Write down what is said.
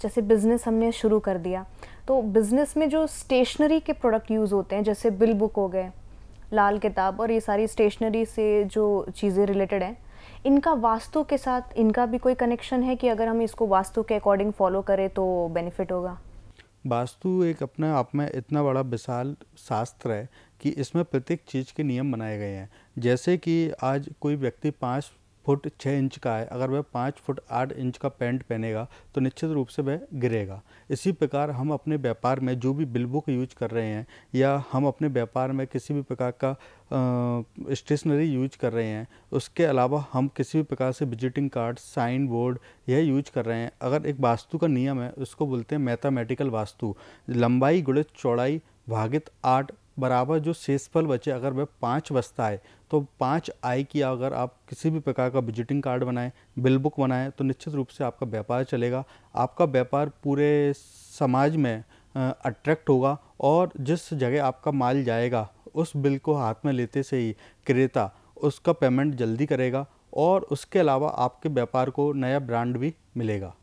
जैसे बिज़नेस हमने शुरू कर दिया। तो बिज़नेस में जो स्टेशनरी के प्रोडक्ट यूज़ होते हैं, जैसे बिल बुक हो गए, लाल किताब और ये सारी स्टेशनरी से जो चीज़ें रिलेटेड हैं, इनका वास्तु के साथ इनका भी कोई कनेक्शन है कि अगर हम इसको वास्तु के अकॉर्डिंग फॉलो करें तो बेनिफिट होगा? वास्तु एक अपने आप में इतना बड़ा विशाल शास्त्र है कि इसमें प्रत्येक चीज़ के नियम बनाए गए हैं। जैसे कि आज कोई व्यक्ति पाँच फुट छः इंच का है। अगर वह पाँच फुट आठ इंच का पैंट पहनेगा तो निश्चित रूप से वह गिरेगा। इसी प्रकार हम अपने व्यापार में जो भी बिल बुक यूज़ कर रहे हैं, या हम अपने व्यापार में किसी भी प्रकार का स्टेशनरी यूज़ कर रहे हैं, उसके अलावा हम किसी भी प्रकार से विजिटिंग कार्ड, साइन बोर्ड यह यूज़ कर रहे हैं। अगर एक वास्तु का नियम है, उसको बोलते हैं मैथामेटिकल वास्तु। लंबाई गुणित चौड़ाई, भागित आठ बराबर जो शेषफल बचे, अगर वह पाँच बसता है तो पाँच आई की अगर आप किसी भी प्रकार का विजिटिंग कार्ड बनाएँ बिल बुक बनाएँ तो निश्चित रूप से आपका व्यापार चलेगा। आपका व्यापार पूरे समाज में अट्रैक्ट होगा और जिस जगह आपका माल जाएगा, उस बिल को हाथ में लेते से ही क्रेता उसका पेमेंट जल्दी करेगा और उसके अलावा आपके व्यापार को नया ब्रांड भी मिलेगा।